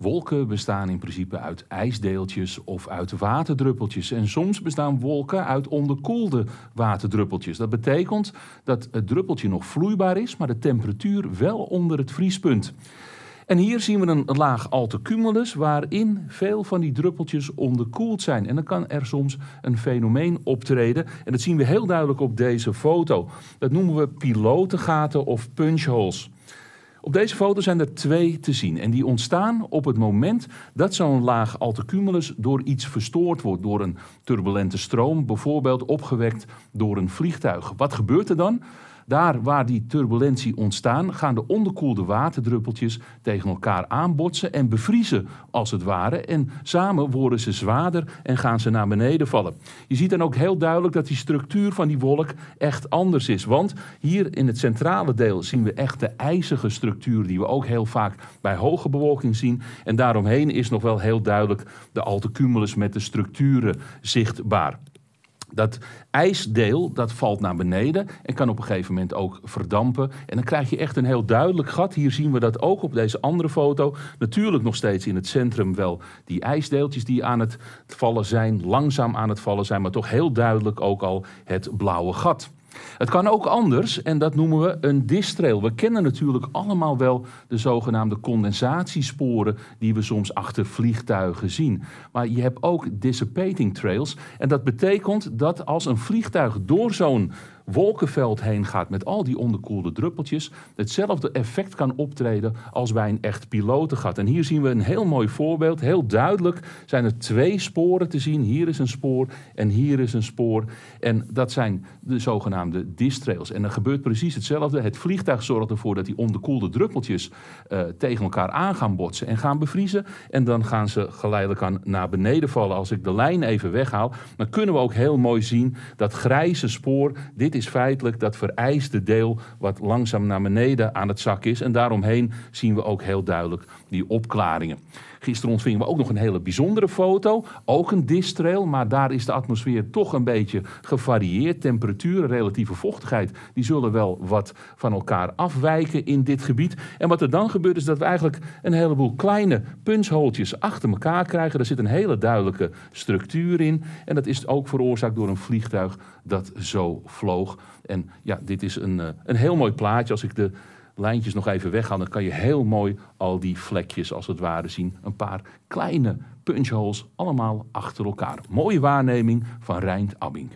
Wolken bestaan in principe uit ijsdeeltjes of uit waterdruppeltjes. En soms bestaan wolken uit onderkoelde waterdruppeltjes. Dat betekent dat het druppeltje nog vloeibaar is, maar de temperatuur wel onder het vriespunt. En hier zien we een laag altocumulus waarin veel van die druppeltjes onderkoeld zijn. En dan kan er soms een fenomeen optreden. En dat zien we heel duidelijk op deze foto. Dat noemen we pilotengaten of punchholes. Op deze foto zijn er twee te zien. En die ontstaan op het moment dat zo'n laag altocumulus door iets verstoord wordt. Door een turbulente stroom, bijvoorbeeld opgewekt door een vliegtuig. Wat gebeurt er dan? Daar waar die turbulentie ontstaan, gaan de onderkoelde waterdruppeltjes tegen elkaar aanbotsen en bevriezen als het ware. En samen worden ze zwaarder en gaan ze naar beneden vallen. Je ziet dan ook heel duidelijk dat die structuur van die wolk echt anders is. Want hier in het centrale deel zien we echt de ijzige structuur die we ook heel vaak bij hoge bewolking zien. En daaromheen is nog wel heel duidelijk de altocumulus met de structuren zichtbaar. Dat ijsdeel dat valt naar beneden en kan op een gegeven moment ook verdampen. En dan krijg je echt een heel duidelijk gat. Hier zien we dat ook op deze andere foto. Natuurlijk nog steeds in het centrum wel die ijsdeeltjes die aan het vallen zijn, langzaam aan het vallen zijn, maar toch heel duidelijk ook al het blauwe gat. Het kan ook anders en dat noemen we een distrail. We kennen natuurlijk allemaal wel de zogenaamde condensatiesporen die we soms achter vliegtuigen zien. Maar je hebt ook dissipating trails en dat betekent dat als een vliegtuig door zo'n wolkenveld heen gaat met al die onderkoelde druppeltjes, hetzelfde effect kan optreden als bij een echt pilotengat. En hier zien we een heel mooi voorbeeld. Heel duidelijk zijn er twee sporen te zien. Hier is een spoor en hier is een spoor. En dat zijn de zogenaamde distrails. En er gebeurt precies hetzelfde. Het vliegtuig zorgt ervoor dat die onderkoelde druppeltjes uh, tegen elkaar aan gaan botsen en gaan bevriezen. En dan gaan ze geleidelijk aan naar beneden vallen. Als ik de lijn even weghaal, dan kunnen we ook heel mooi zien dat grijze spoor. Dit is is feitelijk dat vereiste deel wat langzaam naar beneden aan het zak is. En daaromheen zien we ook heel duidelijk die opklaringen. Gisteren ontvingen we ook nog een hele bijzondere foto. Ook een distrail, maar daar is de atmosfeer toch een beetje gevarieerd. Temperatuur, relatieve vochtigheid, die zullen wel wat van elkaar afwijken in dit gebied. En wat er dan gebeurt is dat we eigenlijk een heleboel kleine punchholtjes achter elkaar krijgen. Er zit een hele duidelijke structuur in. En dat is ook veroorzaakt door een vliegtuig dat zo vloog. En ja, dit is een, eh, een heel mooi plaatje. Als ik de lijntjes nog even weghaal, dan kan je heel mooi al die vlekjes als het ware zien. Een paar kleine punchholes, allemaal achter elkaar. Mooie waarneming van Rijnt Abbing.